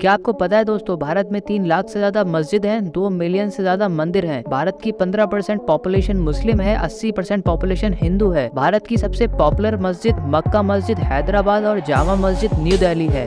क्या आपको पता है दोस्तों भारत में तीन लाख से ज़्यादा मस्जिद हैं, दो मिलियन से ज़्यादा मंदिर हैं। भारत की 15 परसेंट पॉपुलेशन मुस्लिम है 80 परसेंट पॉपुलेशन हिंदू है भारत की सबसे पॉपुलर मस्जिद मक्का मस्जिद हैदराबाद और जामा मस्जिद न्यू दिल्ली है